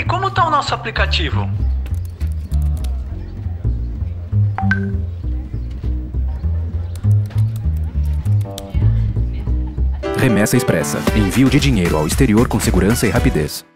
aí, como tá o nosso aplicativo? Remessa Expressa. Envio de dinheiro ao exterior com segurança e rapidez.